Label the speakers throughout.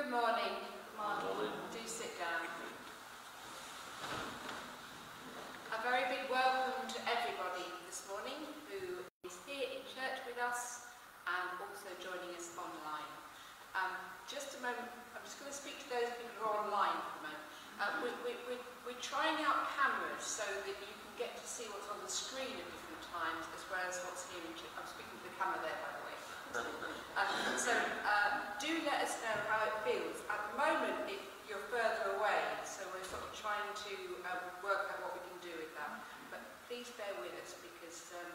Speaker 1: Good morning. Morning. Do sit down. A very big welcome to everybody this morning who is here in church with us and also joining us online. Um, just a moment, I'm just going to speak to those people who are online for a moment. Uh, we, we, we, we're trying out cameras so that you can get to see what's on the screen at different times as well as what's here in church. I'm speaking to the camera there, by the way. Um, so uh, do let us know how it feels. At the moment, it, you're further away, so we're sort of trying to um, work out what we can do with that. But please bear with us because um,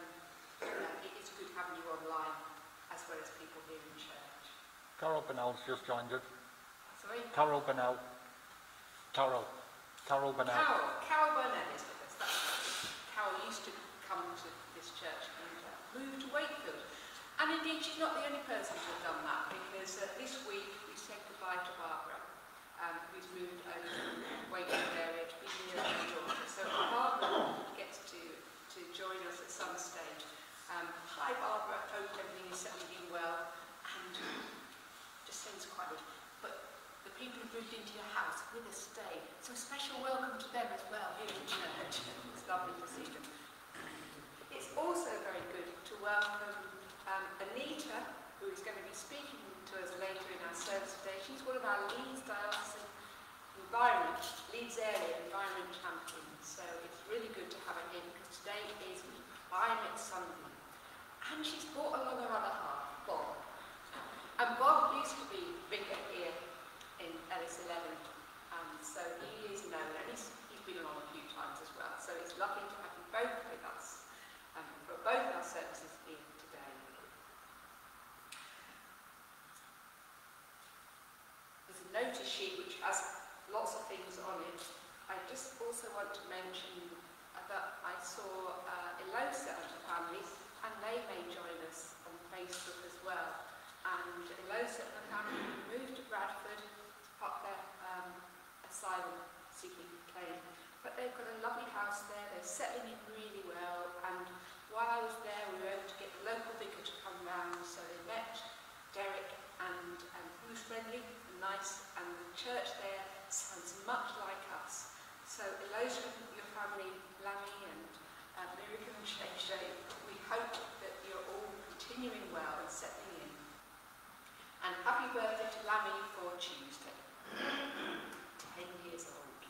Speaker 1: uh, it is good having you online as well as people here in church.
Speaker 2: Carol Burnell's just joined us.
Speaker 1: Sorry?
Speaker 2: Carol Burnell. Carol. Carol Burnell.
Speaker 1: Carol. Carol Burnell is with us. That's. Carol used to come to this church and uh, moved to Wakefield. And indeed, she's not the only person to have done that because uh, this week we said goodbye to Barbara, um, who's moved over to Wakefield area to be near her daughter. So Barbara gets to, to join us at some stage. Um, hi Barbara, hope everything is settling in well and just seems quite good. But the people who moved into your house with us stay. So a special welcome to them as well here in church. It's lovely to see them. It's also very good to welcome um, Anita, who is going to be speaking to us later in our service today. She's one of our Leeds Diocesan Environment, Leeds Area Environment Champions. So it's really good to have her here because today is Climate Sunday. And she's brought along her other half, Bob. And Bob used to be vicar here in Ellis 11. Um, so he is known and he's, he's been along a few times as well. So it's lovely to have you both saw uh, Elosa and her family, and they may join us on Facebook as well. And Elosa and her family moved to Bradford to pop their um, asylum seeking claim. But they've got a lovely house there, they're settling in really well, and while I was there, we were able to get the local vicar to come round, so they met Derek and, and who's friendly and nice, and the church there sounds much like us. So Elosia, your family, Lammy and and moving on Change Day, we hope that you're all continuing well and settling in. And happy birthday to Lammy for Tuesday. 10 years old.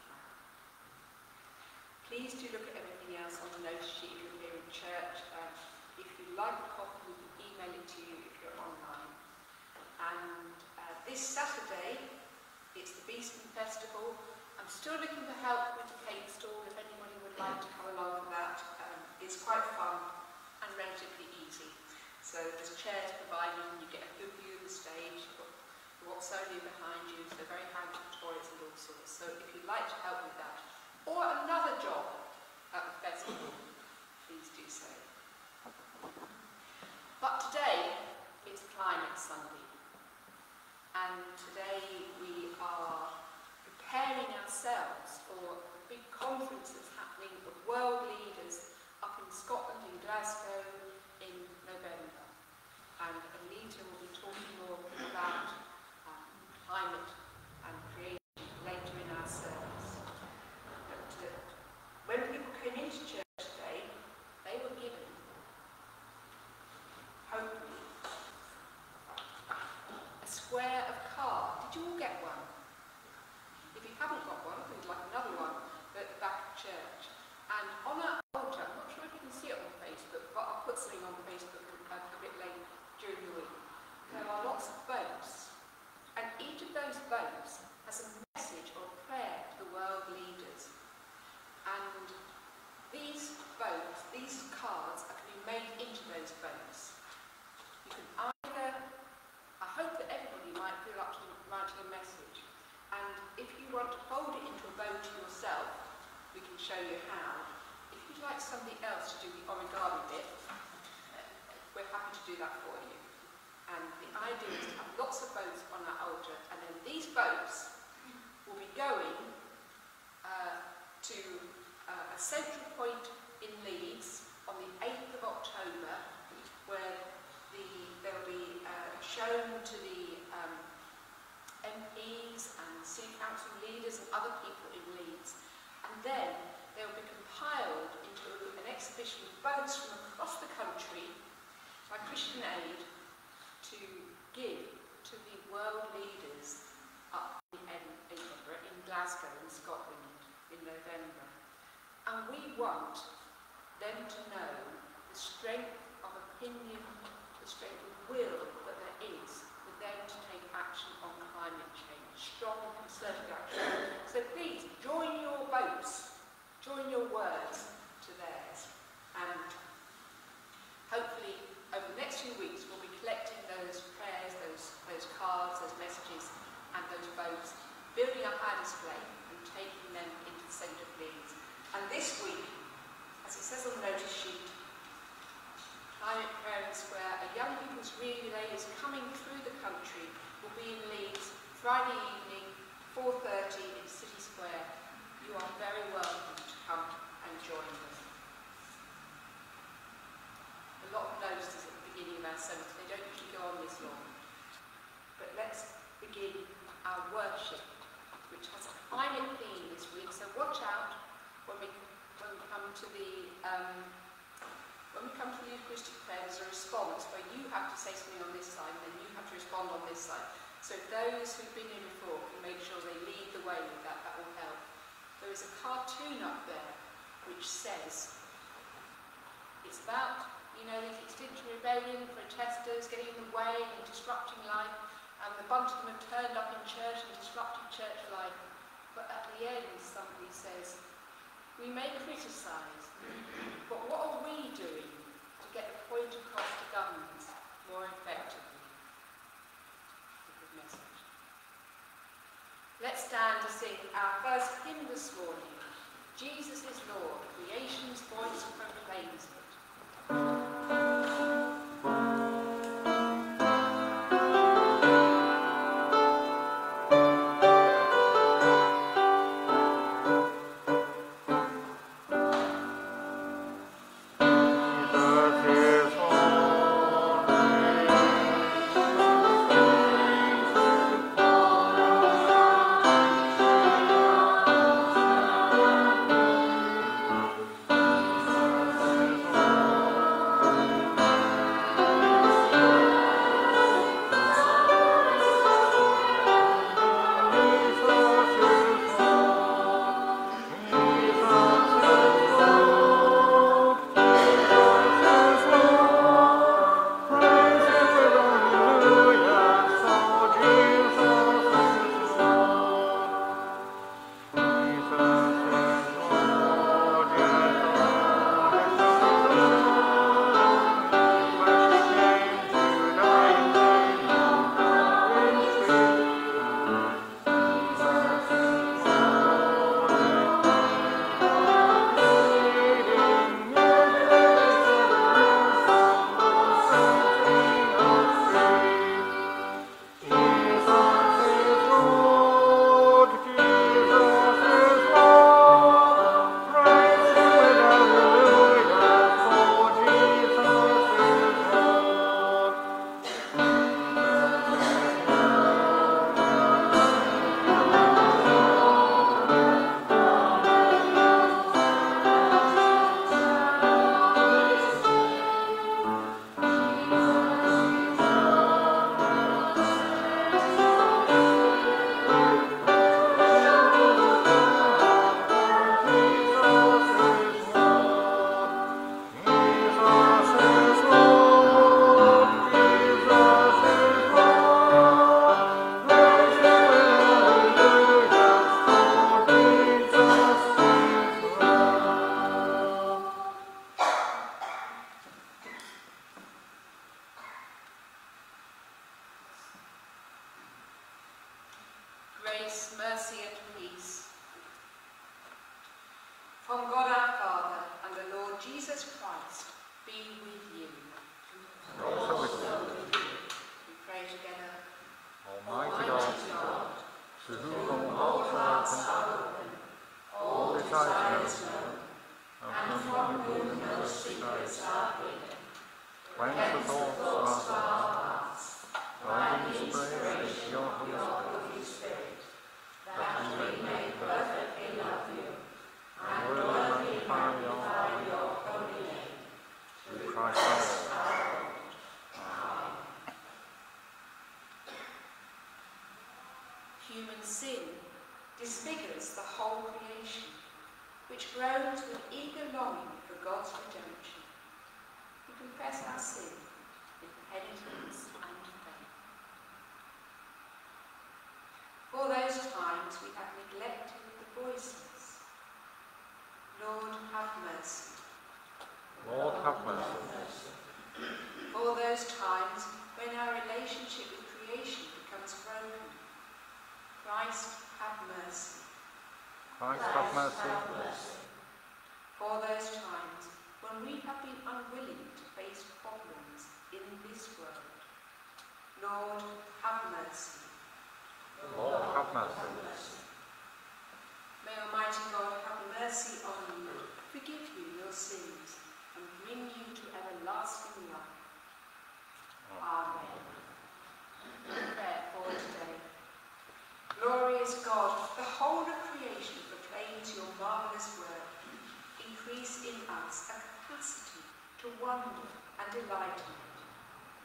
Speaker 1: Please do look at everything else on the notice sheet if you're here in church. Um, if you like a copy, we can email it to you if you're online. And uh, this Saturday, it's the Beeston Festival. I'm still looking for help with the cake stall if anybody would like to come along with that. It's quite fun and relatively easy. So there's chairs provided and you get a good view of the stage, you've got Watsonian behind you, so very handy tutorials and all sorts. So if you'd like to help with that, or another job at the festival, please do so. But today, it's Climate Sunday. And today we are preparing ourselves for a big conference that's happening of world leaders Scotland, in Glasgow, in November. And do that for you. And the idea is to have lots of boats on that altar, and then these boats will be going uh, to uh, a central point in Leeds on the 8th of October, where the, they'll be uh, shown to the um, MPs and city council leaders and other people in Leeds. And then they'll be compiled into an exhibition of boats from Christian Aid to give to the world leaders up in Edinburgh, in Glasgow, in Scotland, in November. And we want them to know the strength of opinion, the strength of will that there is for them to take action on climate change, strong concerted action. So please, join your votes, join your words boats, building up our display and taking them into the centre of Leeds. And this week, as it says on the notice sheet, Climate Prairie Square, a young people's relay is coming through the country, will be in Leeds Friday evening, 4.30 in City Square. You are very welcome to come and join us. A lot of notices at the beginning of our summit, they don't usually go on this long. But let's begin our worship, which has a climate theme this week. So watch out when we, when we come to the um, when we come to the Eucharistic prayer, there's a response where you have to say something on this side, and then you have to respond on this side. So those who've been in before can make sure they lead the way with that. That will help. There is a cartoon up there which says it's about you know these extinction rebellion protesters getting in the way and disrupting life. And the have turned up in church and disrupted church life. But at the end, somebody says, we may criticise, but what are we doing to get the point across to governments more effectively? A good message. Let's stand to sing our first hymn this morning. Jesus is Lord, creation's voice proclaims it. Christ, have mercy. For those times when we have been unwilling to face problems in this world. Lord, have mercy.
Speaker 2: Lord, have mercy.
Speaker 1: May Almighty God have mercy on you, forgive you your sins, and bring you to everlasting life. Amen. Prayer for today. Glorious God, the whole of creation proclaims your marvellous work. Increase in us a capacity to wonder and delight in it,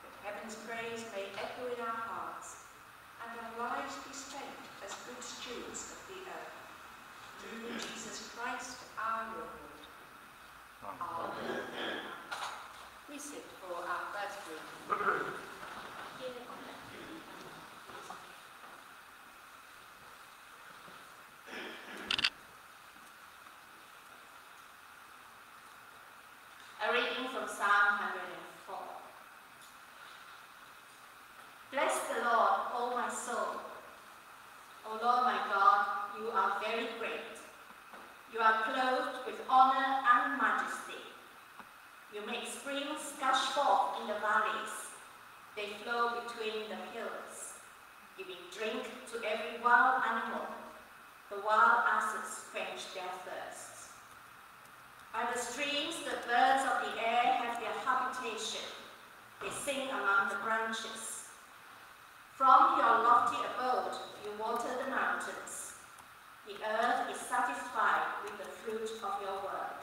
Speaker 1: that heaven's praise may echo in our hearts, and our lives be spent as good stewards of the earth. Through Jesus Christ our Lord. Amen. We sit for our first reading.
Speaker 3: A reading from Psalm 104. Bless the Lord, O my soul. O Lord my God, you are very great. You are clothed with honor and majesty. You make springs gush forth in the valleys. They flow between the hills, giving drink to every wild animal. The wild quench their thirsts. By the streams, the birds of the air have their habitation. They sing among the branches. From your lofty abode, you water the mountains. The earth is satisfied with the fruit of your work.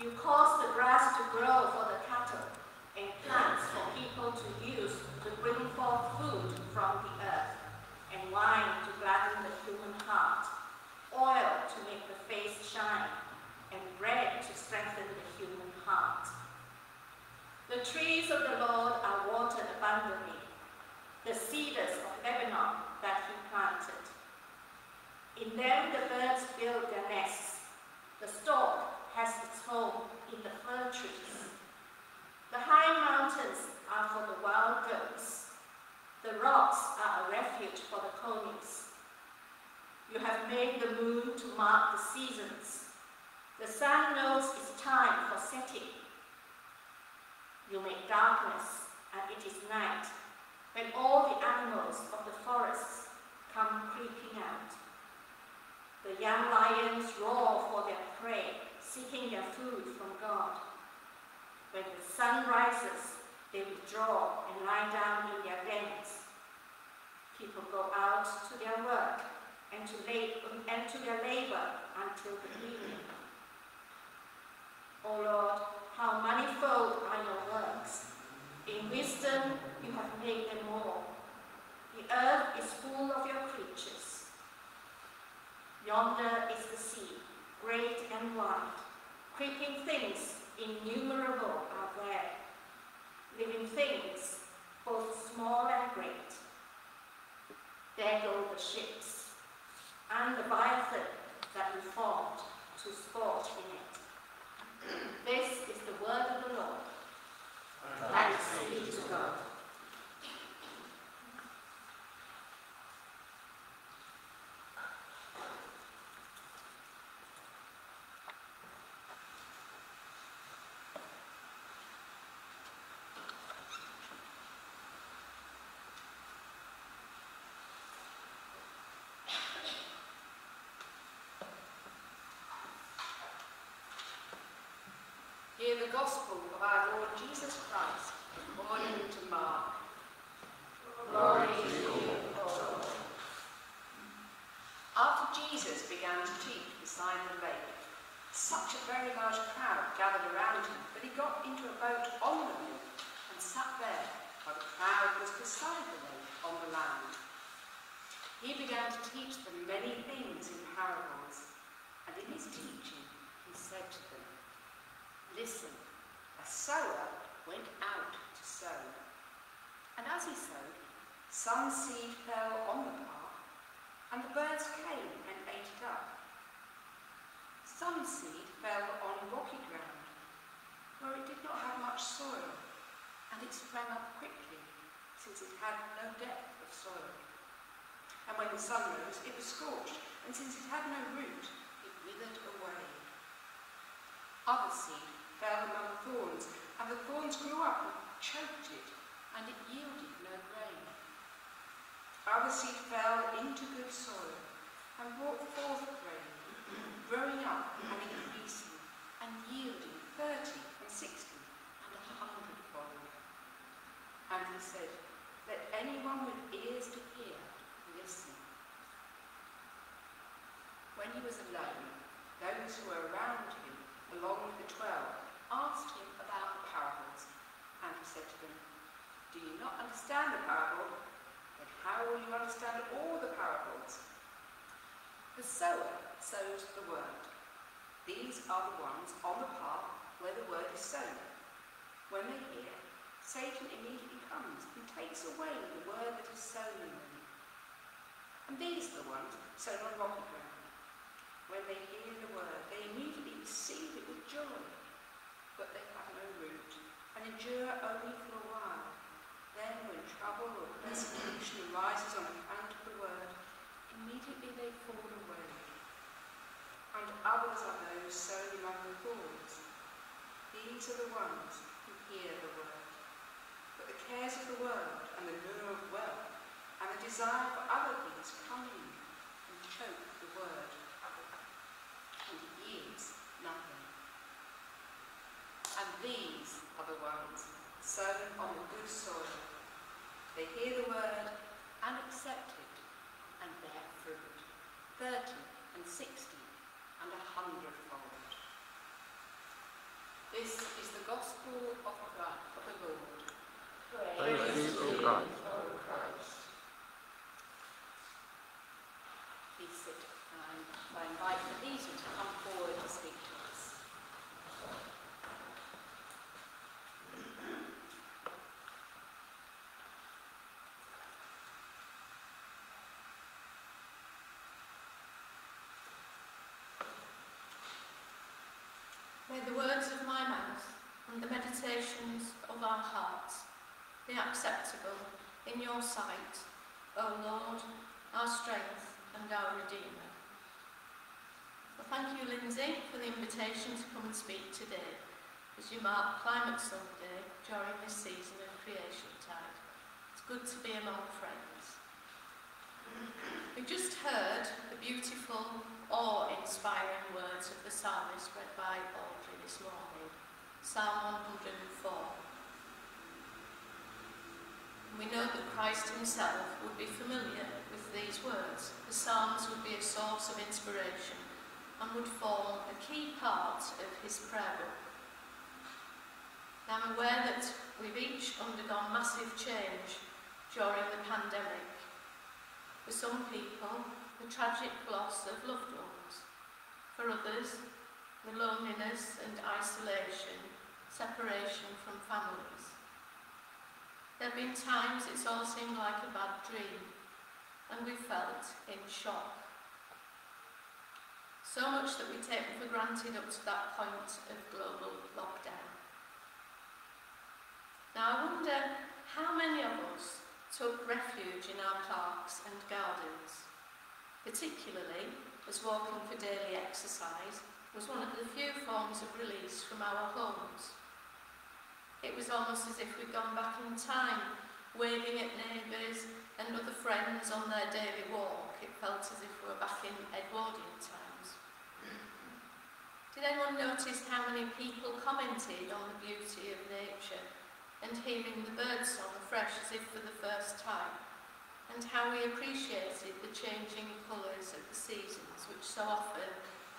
Speaker 3: You cause the grass to grow for the cattle, and plants for people to use to bring forth food from the earth, and wine to gladden the oil to make the face shine, and bread to strengthen the human heart. The trees of the Lord are watered abundantly, the cedars of Lebanon that he planted. In them the birds build their nests. The stork has its home in the fir trees. The high mountains are for the wild goats. The rocks are a refuge for the conies. You have made the moon to mark the seasons. The sun knows its time for setting. You make darkness, and it is night, when all the animals of the forests come creeping out. The young lions roar for their prey, seeking their food from God. When the sun rises, they withdraw and lie down in their dens. People go out to their work and to, la- and to their labor until the evening. O Lord, how manifold are your works. In wisdom you have made them all. The earth is full of your creatures. Yonder is the sea, great and wide. Creeping things innumerable are there. Living things, both small and great. There go the ships, and the biofilm that we formed to sport in it. this is the word of the Lord. Thanks be to God.
Speaker 1: The gospel of our Lord Jesus Christ, according to Mark. Glory to you, Lord. After Jesus began to teach beside the lake, such a very large crowd gathered around him that he got into a boat on the lake and sat there while the crowd was beside the lake on the land. He began to teach them many things in parables, and in his teaching he said to them, Listen, a sower went out to sow. And as he sowed, some seed fell on the path, and the birds came and ate it up. Some seed fell on rocky ground, where it did not have much soil, and it sprang up quickly, since it had no depth of soil. And when the sun rose, it was scorched, and since it had no root, it withered away. Other seed fell among thorns, and the thorns grew up and choked it, and it yielded no grain. Other seed fell into good soil, and brought forth grain, growing up and increasing, and yielding thirty and sixty and a hundredfold. And he said, Let anyone with ears to hear listen. When he was alone, those who were around him, along with the twelve, asked him about the parables. And he said to them, Do you not understand the parable? Then how will you understand all the parables? The sower sows the word. These are the ones on the path where the word is sown. When they hear, Satan immediately comes and takes away the word that is sown in them. And these are the ones sown on rocky ground. When they hear the word, they immediately receive it with joy, but they have no root and endure only for a trouble or persecution arises on the account of the word, immediately they fall away. And others are those sown among the thorns. These are the ones who hear the word. But the cares of the world and the lure of wealth and the desire for other things come in and choke the word, and it yields nothing. And these are the ones sown on the good soil. They hear the word and accept it and bear fruit, thirty and sixty and a hundredfold. This is the gospel of God, of the Lord.
Speaker 2: Praise you, O Christ.
Speaker 1: Please sit and I invite the leader to come forward to speak to us.
Speaker 4: May the words of my mouth and the meditations of our hearts be acceptable in your sight, O Lord, our strength and our Redeemer. Well, thank you, Lindsay, for the invitation to come and speak today as you mark Climate Sunday during this season of creation tide. It's good to be among friends. We just heard the beautiful, awe-inspiring words of the psalmist read by Audrey this morning, Psalm 104. We know that Christ himself would be familiar with these words. The Psalms would be a source of inspiration and would form a key part of his prayer book. I'm aware that we've each undergone massive change during the pandemic. For some people, the tragic loss of loved ones. For others, the loneliness and isolation, separation from families. There have been times it's all seemed like a bad dream, and we felt in shock. So much that we take for granted up to that point of global lockdown. Now, I wonder how many of us took refuge in our parks and gardens, particularly as walking for daily exercise was one of the few forms of release from our homes. It was almost as if we'd gone back in time, waving at neighbours and other friends on their daily walk. It felt as if we were back in Edwardian times. Did anyone notice how many people commented on the beauty of nature and hearing the birdsong afresh as if for the first time? and how we appreciated the changing colours of the seasons which so often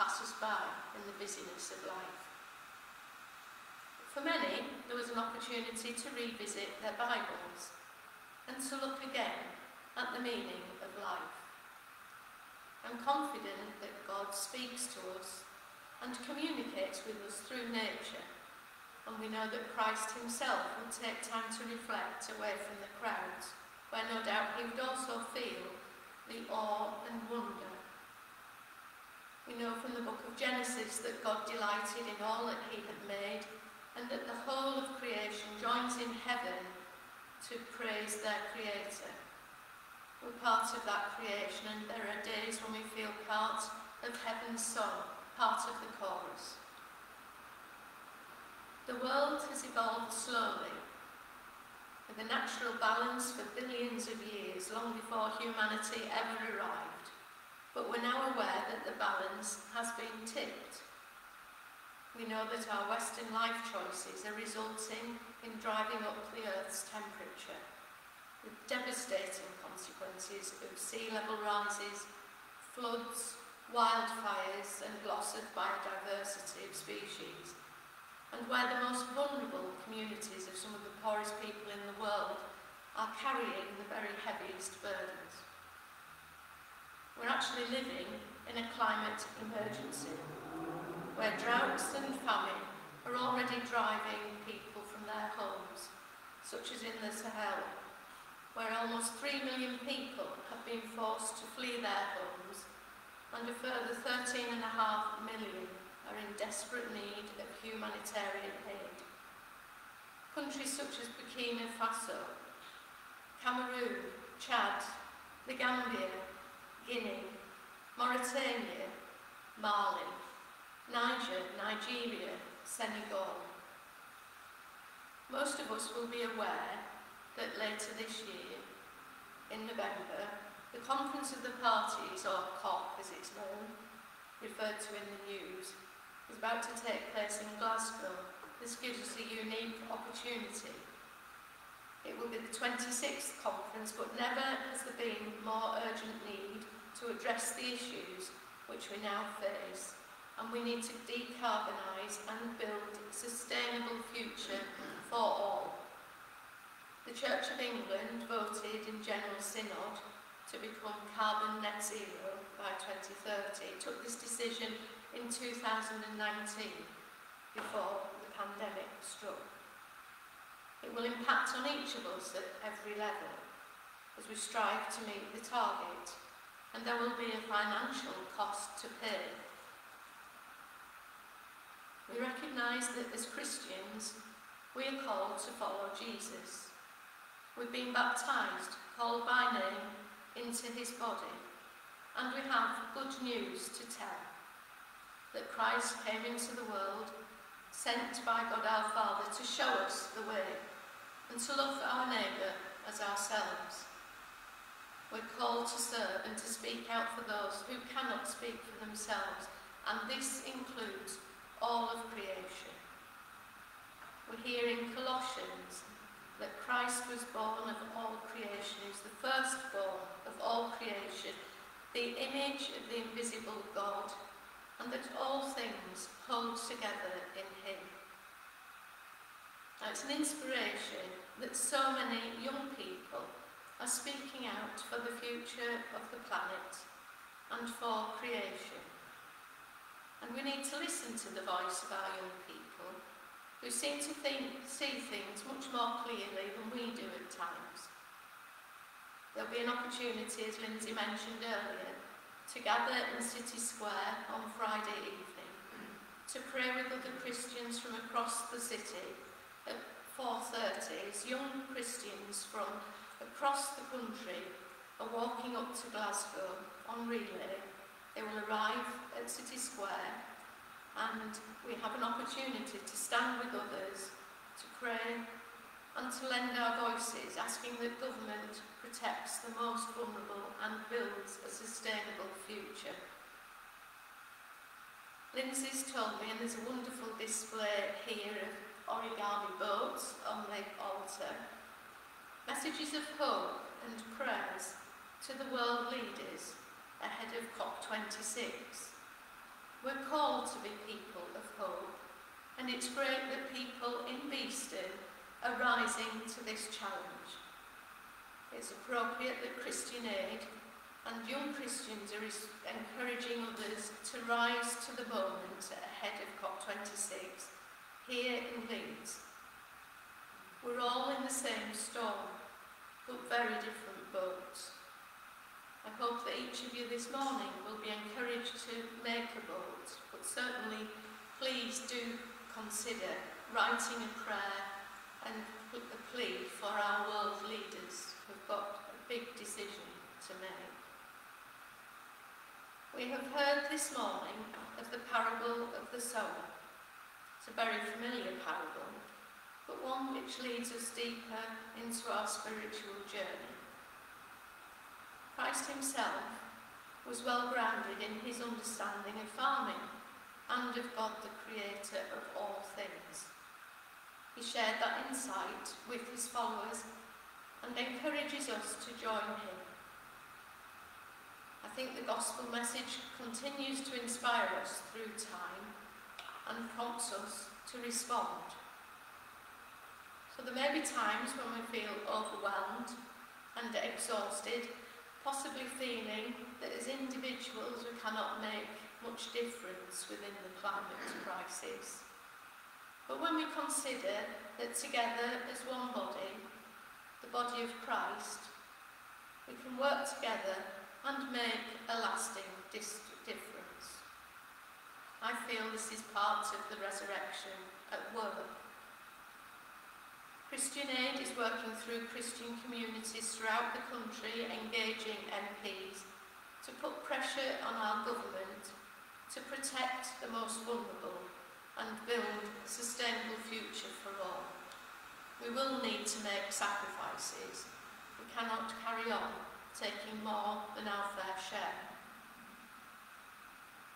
Speaker 4: pass us by in the busyness of life. For many, there was an opportunity to revisit their Bibles and to look again at the meaning of life. I'm confident that God speaks to us and communicates with us through nature. And we know that Christ himself would take time to reflect away from the crowds, where no doubt he would also feel the awe and wonder. We know from the book of Genesis that God delighted in all that he had made and that the whole of creation joins in heaven to praise their Creator. We're part of that creation and there are days when we feel part of heaven's song, part of the chorus. The world has evolved slowly, with a natural balance for billions of years, long before humanity ever arrived. But we're now aware that the balance has been tipped. We know that our Western life choices are resulting in driving up the Earth's temperature, with devastating consequences of sea level rises, floods, wildfires and loss of biodiversity of species, and where the most vulnerable communities of some of the poorest people in the world are carrying the very heaviest burdens. We're actually living in a climate emergency, where droughts and famine are already driving people from their homes, such as in the Sahel, where almost 3 million people have been forced to flee their homes and a further 13.5 million are in desperate need of humanitarian aid. Countries such as Burkina Faso, Cameroon, Chad, the Gambia, Guinea, Mauritania, Mali, Niger, Nigeria, Senegal. Most of us will be aware that later this year, in November, the Conference of the Parties, or COP as it's known, referred to in the news, is about to take place in Glasgow. This gives us a unique opportunity It will be the 26th conference, but never has there been more urgent need to address the issues which we now face. And we need to decarbonise and build a sustainable future for all. The Church of England voted in General Synod to become carbon net zero by 2030. It took this decision in 2019 before the pandemic struck. It will impact on each of us at every level as we strive to meet the target and there will be a financial cost to pay. We recognise that as Christians we are called to follow Jesus. We've been baptised, called by name, into his body. And we have good news to tell. That Christ came into the world, sent by God our Father to show us the way and to love our neighbour as ourselves. We're called to serve and to speak out for those who cannot speak for themselves, and this includes all of creation. We're here in Colossians that Christ was born of all creation. Was the firstborn of all creation, the image of the invisible God, and that all things hold together in him. Now, it's an inspiration that so many young people are speaking out for the future of the planet and for creation. And we need to listen to the voice of our young people who seem to think, see things much more clearly than we do at times. There'll be an opportunity, as Lindsay mentioned earlier, to gather in City Square on Friday evening to pray with other Christians from across the city at 4.30 as young Christians from across the country are walking up to Glasgow on relay. They will arrive at City Square and we have an opportunity to stand with others, to pray and to lend our voices, asking that government protects the most vulnerable and builds a sustainable future. Lindsay's told me, and there's a wonderful display here of origami boats on Lake altar, messages of hope and prayers to the world leaders ahead of COP26. We're called to be people of hope, and it's great that people in Beeston are rising to this challenge. It's appropriate that Christian Aid and young Christians are encouraging others to rise to the moment ahead of COP26 here in Leeds. We're all in the same storm, but very different boats. I hope that each of you this morning will be encouraged to make a boat, but certainly please do consider writing a prayer and a plea for our world leaders who've got a big decision to make. We have heard this morning of the parable of the sower. It's a very familiar parable, but one which leads us deeper into our spiritual journey. Christ himself was well grounded in his understanding of farming and of God, the creator of all things. He shared that insight with his followers and encourages us to join him. I think the gospel message continues to inspire us through time and prompts us to respond. So there may be times when we feel overwhelmed and exhausted, possibly feeling that as individuals we cannot make much difference within the climate crisis. But when we consider that together as one body, the body of Christ, we can work together and make a lasting difference. I feel this is part of the resurrection at work. Christian Aid is working through Christian communities throughout the country, engaging MPs, to put pressure on our government to protect the most vulnerable and build a sustainable future for all. We will need to make sacrifices. We cannot carry on taking more than our fair share.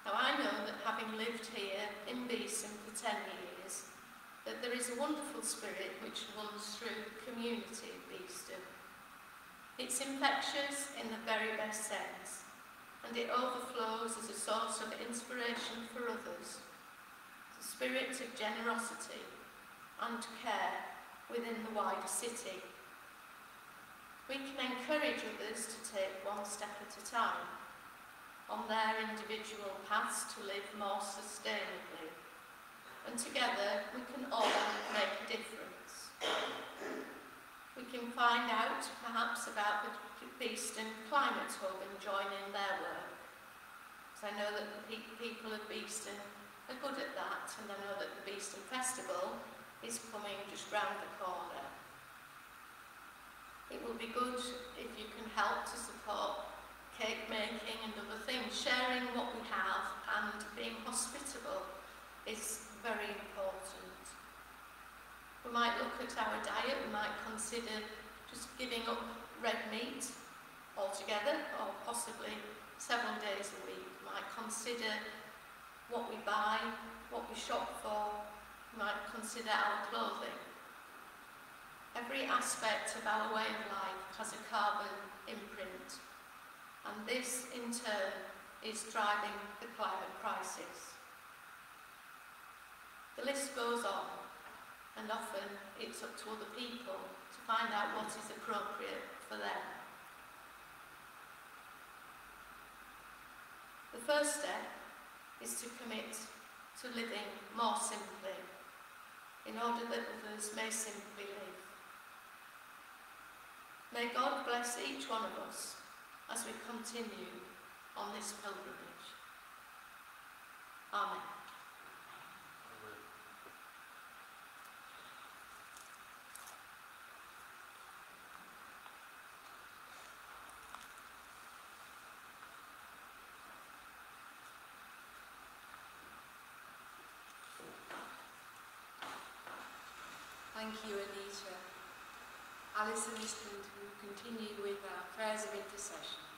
Speaker 4: Now I know that having lived here in Beeston for 10 years, that there is a wonderful spirit which runs through the community of Beeston. It's infectious in the very best sense, and it overflows as a source of inspiration for others. The spirit of generosity and care within the wider city. We can encourage others to take one step at a time on their individual paths to live more sustainably and together we can all make a difference. We can find out perhaps about the Beeston Climate Hub and join in their work. Because I know that the pe people of Beeston are good at that and I know that the Beeston Festival is coming just round the corner. It will be good if you can help to support cake making and other things. Sharing what we have and being hospitable is very important. We might look at our diet, we might consider just giving up red meat altogether or possibly several days a week. We might consider what we buy, what we shop for, we might consider our clothing. Every aspect of our way of life has a carbon imprint. And this in turn is driving the climate crisis. The list goes on, and often it's up to other people to find out what is appropriate for them. The first step is to commit to living more simply, in order that others may simply live. May God bless each one of us as we continue on this pilgrimage. Amen.
Speaker 1: Thank you, Anita. Alison is going to continue with our prayers of intercession.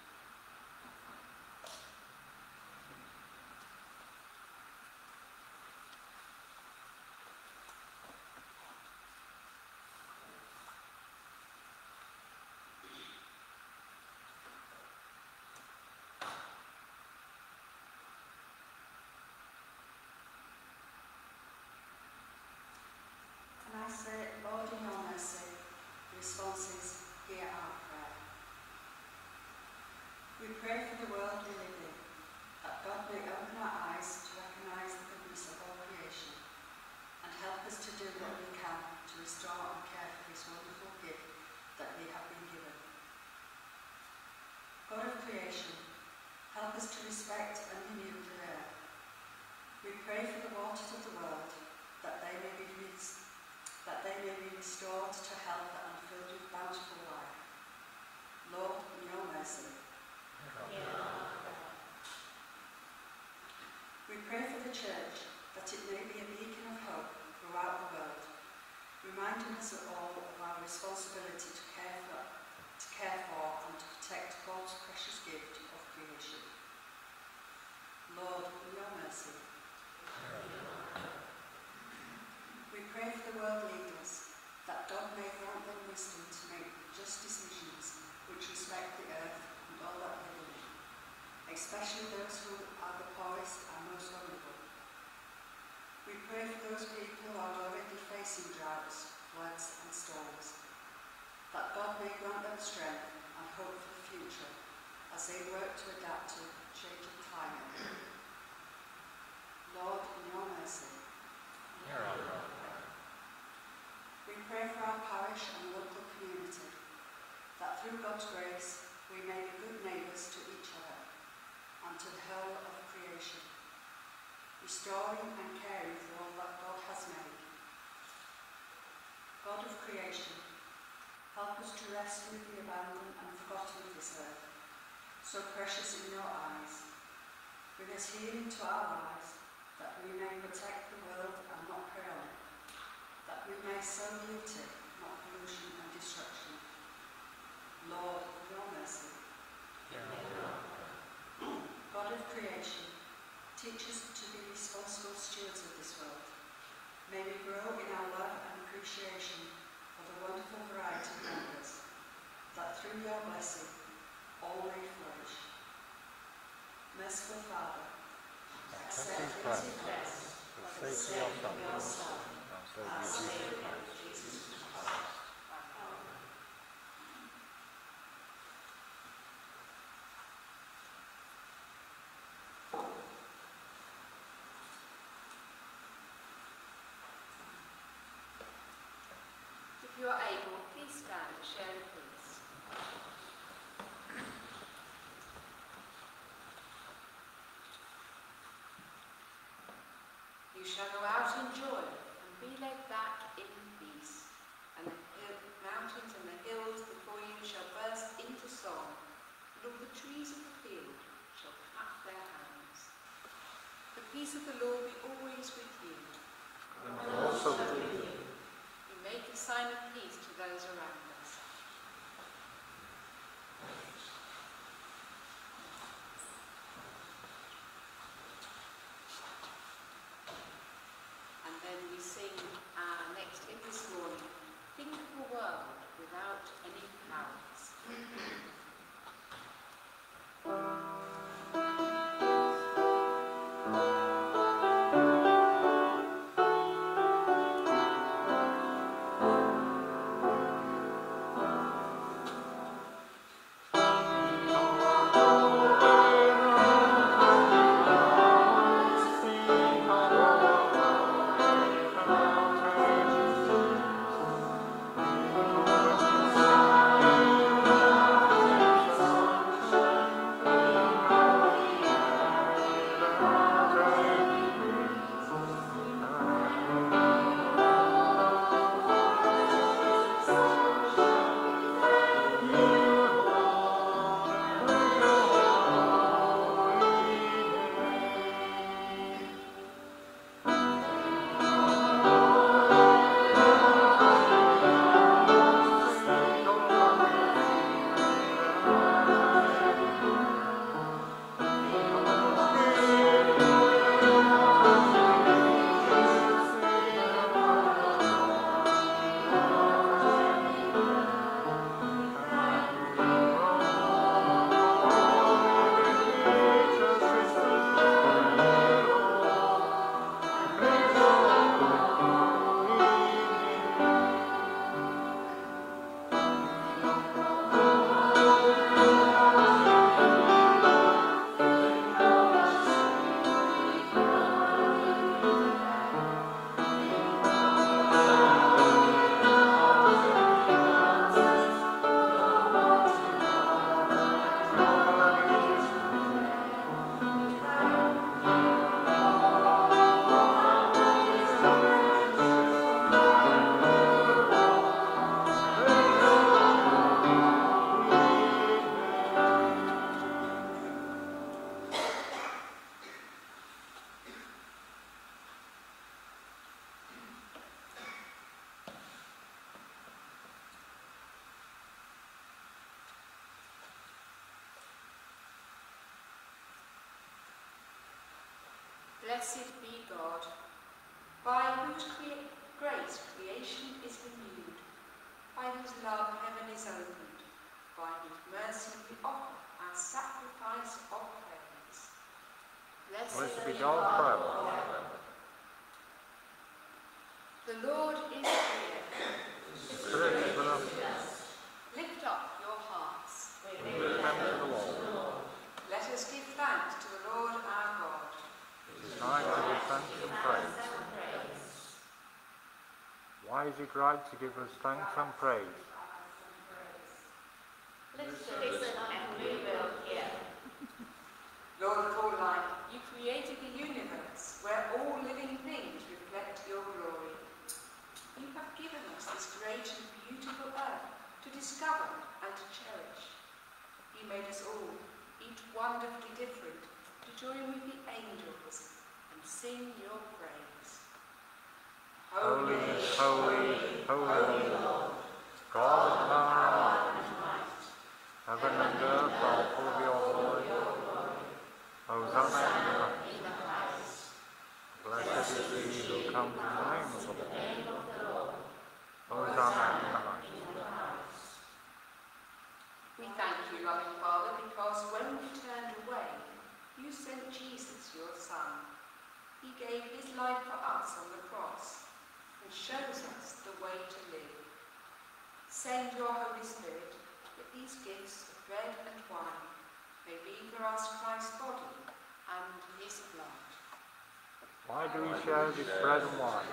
Speaker 5: church that it may be a beacon of hope throughout the world, reminding us all of our responsibility to care for, to care for and to protect God's precious gift of creation. Lord, in your mercy. We pray for the world leaders, that God may grant them wisdom to make just decisions which respect the earth and all that we live in, especially those who are the poorest and most vulnerable. We pray for those people who are already facing droughts, floods and storms, that God may grant them strength and hope for the future as they work to adapt to changing climate. Lord, in your mercy.
Speaker 2: Hear our prayer.
Speaker 5: We pray for our parish and local community, that through God's grace we may be good neighbours to each other and to the whole of creation, restoring and caring for all that God has made. God of creation, help us to rescue the abandoned and forgotten of this earth, so precious in your eyes. Bring us healing to our lives, that we may protect the world and not it that we may sow beauty, not pollution and destruction. Lord, your mercy.
Speaker 2: Prayer.
Speaker 5: God of creation, teach us to be responsible stewards of this world. May we grow in our love and appreciation for the wonderful variety around us, that through your blessing all may flourish. Merciful Father,
Speaker 2: Accept blessings for the sake of your Son, our Saviour Jesus Christ.
Speaker 1: If you are able, please peace. You shall go out in joy and be led back in peace, and the hill, mountains and the hills before you shall burst into song, and all the trees of the field shall clap their hands. The peace of the Lord be always with you.
Speaker 2: And also with you.
Speaker 1: We make a sign of peace to those around us. Blessed be God, by whose crea- grace creation is renewed, by whose love heaven is opened, by whose mercy we offer our sacrifice of praise.
Speaker 2: Blessed be God forever.
Speaker 1: The Lord is here.
Speaker 2: Spirit is with us.
Speaker 1: Lift up your hearts.
Speaker 2: We lift them to the Lord.
Speaker 1: Let us give thanks to the Lord our God.
Speaker 2: It is time to give thanks and praise. Why is it right to give us thanks and praise?
Speaker 3: Listen and we will hear.
Speaker 1: Lord of all life, you created the universe where all living things reflect your glory. You have given us this great and beautiful earth to discover and to cherish. You made us all, each wonderfully different, to join with the angels and sing your praise.
Speaker 2: Holy, holy, holy Lord, God of power and might, heaven and earth are full of your glory. Hosanna in the highest. Blessed is he who comes in the name of the Lord. Hosanna in the highest.
Speaker 1: We thank you, loving Father, because when we turned away, you sent Jesus, your Son. Gave his life for us on the cross and shows us the way to live. Send your Holy Spirit that these gifts of bread and wine may be for us Christ's body and his blood.
Speaker 2: Why do we share this bread and wine?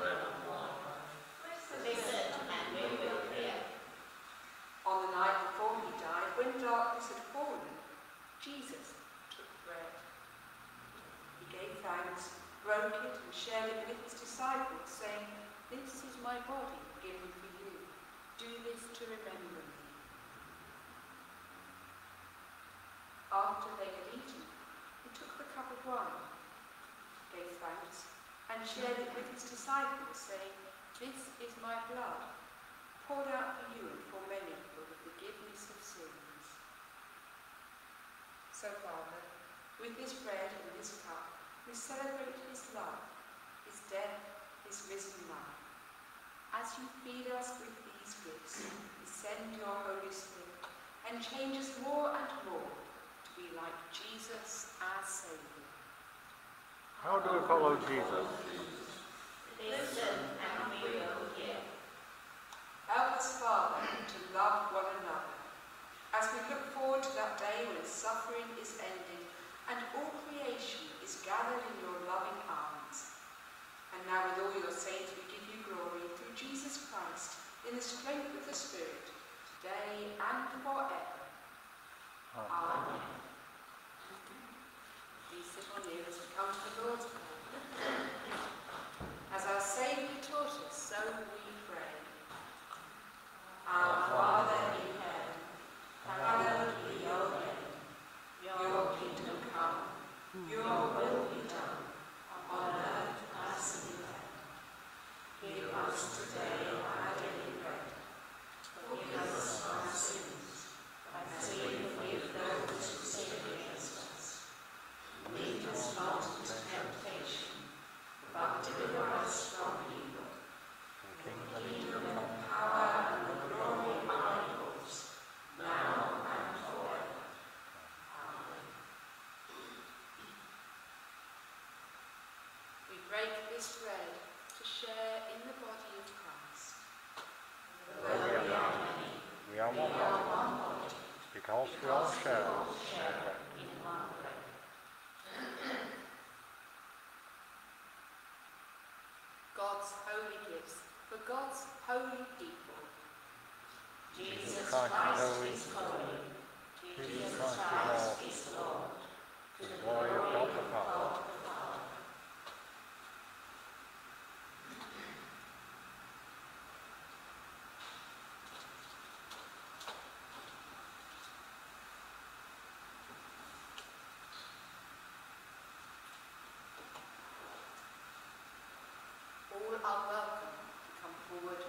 Speaker 3: Listen and we will hear.
Speaker 1: On the night before he died, when darkness had fallen, Jesus took bread. He gave thanks, broke it, and shared it with his disciples, saying, This is my body given for you. Do this to remember me. After they had eaten, he took the cup of wine, gave thanks, and shared it with his disciples, saying, This is my blood, poured out for you and for many for the forgiveness of sins. So, Father, with this bread and this cup, we celebrate his love, his death, his risen life. As you feed us with these gifts, you send your Holy Spirit and change us more and more to be like Jesus, our Saviour.
Speaker 2: How do we follow Jesus?
Speaker 3: Listen and we will hear.
Speaker 1: Help us, Father, to love one another as we look forward to that day when suffering is ended and all creation is gathered in your loving arms. And now, with all your saints, we give you glory through Jesus Christ in the strength of the Spirit, today and forever. Amen. Please sit on here as we come to the Lord's Prayer. As our Saviour taught us, so we pray. Our Father in heaven, hallowed be your name. Your kingdom come, your will be done, on earth as in heaven. Give us today our daily bread. Forgive us our sins, as we forgive those who sin against us. Lead us not into temptation, but deliver us from evil. The kingdom, power, and the glory are yours, now and forever. Amen. We break this bread to share in the body of Christ. Though we are many,
Speaker 2: We are
Speaker 1: we
Speaker 2: one
Speaker 1: are
Speaker 2: body,
Speaker 1: one body,
Speaker 2: because we all share
Speaker 1: share in one bread. God's holy gifts for God's holy people.
Speaker 2: Jesus Christ is holy. Jesus Christ is Lord. To the glory of God the Father.
Speaker 1: All are welcome to come forward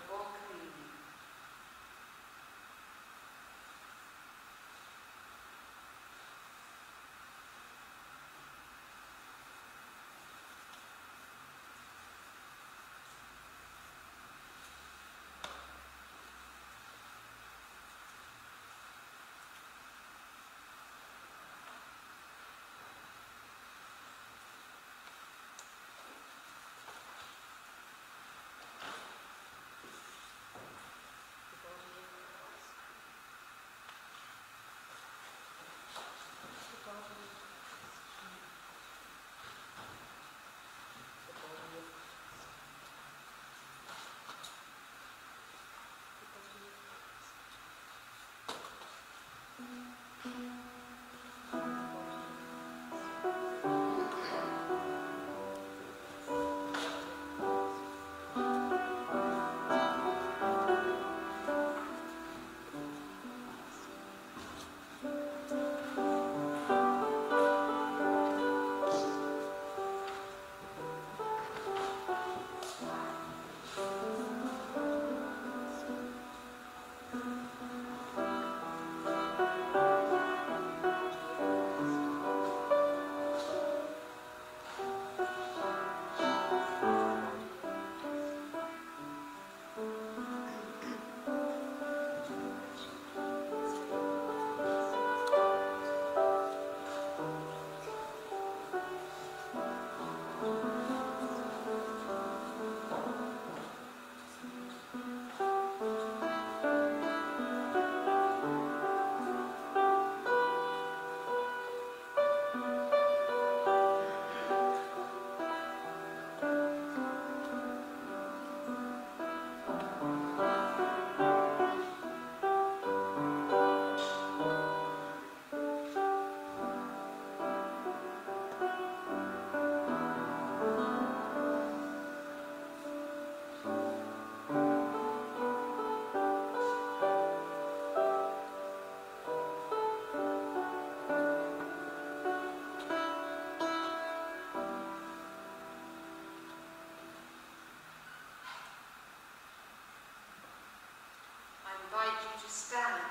Speaker 1: stand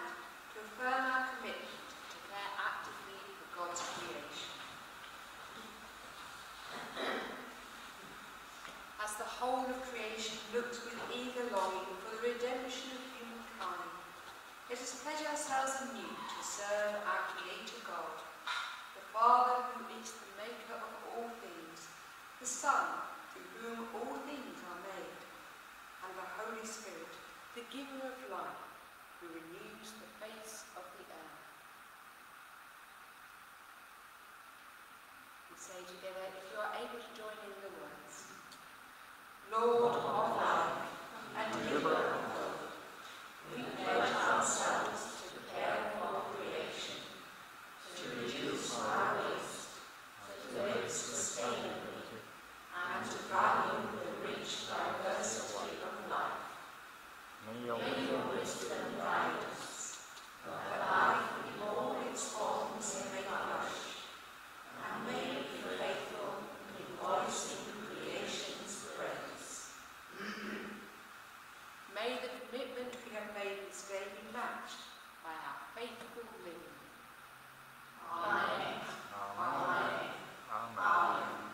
Speaker 1: to affirm our commitment to care actively for God's creation. As the whole of creation looks with eager longing for the redemption of humankind, let us pledge ourselves anew to serve our Creator God, the Father who is the maker of all things, the Son through whom all things are made, and the Holy Spirit, the giver of life, who renews the face of the earth. We say together, if you are able to join in the words. Lord of life and giver of hope, we pledge ourselves to care for creation, to reduce our waste, to live sustainably, and to value the rich diversity of life.
Speaker 2: May your
Speaker 1: May your wisdom guide us, that life in all its forms may flourish, and may it be faithful in voicing creation's praise. May the commitment we have made this day be matched by our faithful living. Amen.
Speaker 2: Amen.
Speaker 1: Amen.
Speaker 2: Amen.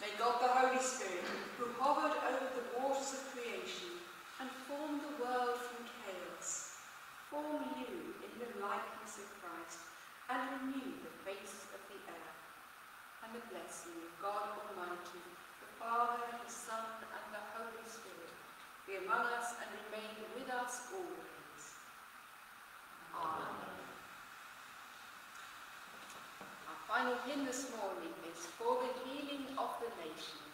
Speaker 1: May God the Holy Spirit, who hovered over the waters of creation and formed the world from chaos, form you in the likeness of Christ and renew the face of the earth. And the blessing of God Almighty, the Father, the Son, and the Holy Spirit be among us and remain with us always. Amen. Our hymn this morning is For the Healing of the Nations.